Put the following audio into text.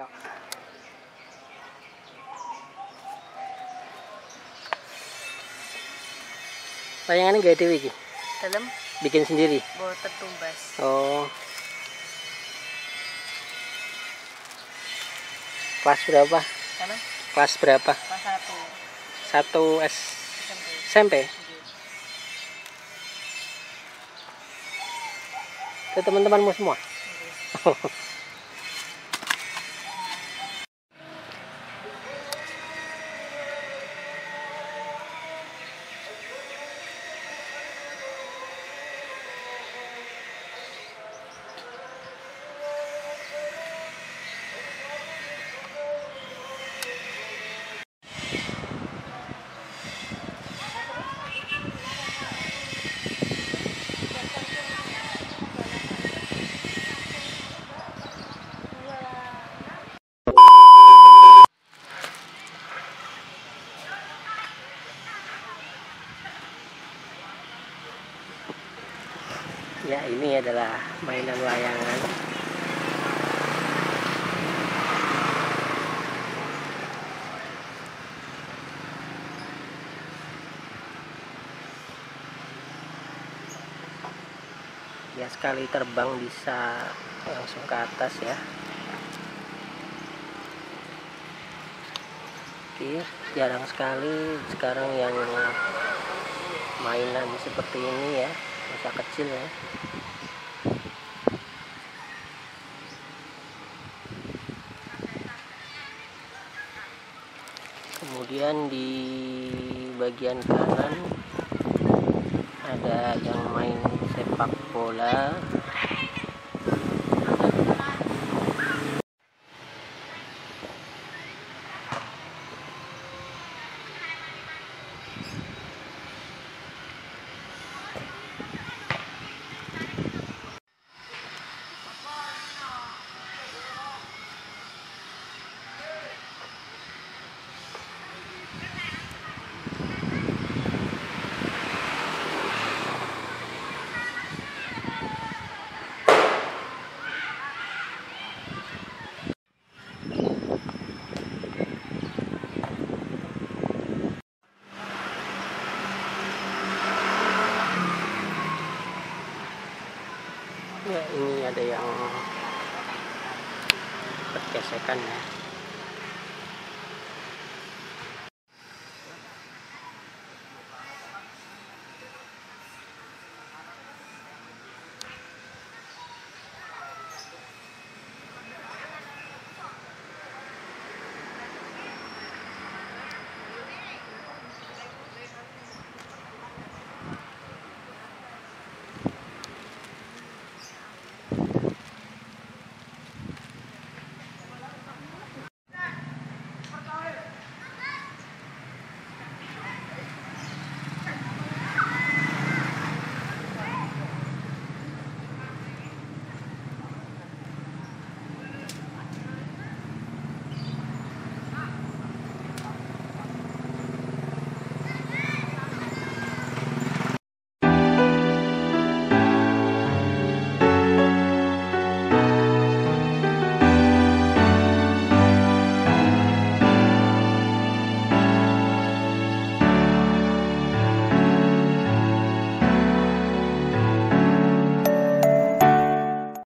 Ya. Bayangannya gak dewe iki. dalam Bikin sendiri. boten tumbas Oh. Kelas berapa? karena Kelas berapa? pas satu Satu S SMP SMP. Itu teman-temanmu semua. Ya, ini adalah mainan layangan. Ya, sekali terbang bisa langsung ke atas ya. Oke, jarang sekali sekarang yang mainan seperti ini ya masa kecil ya. Kemudian di bagian kanan ada yang main sepak bola ya ini ada yang bergesekan ya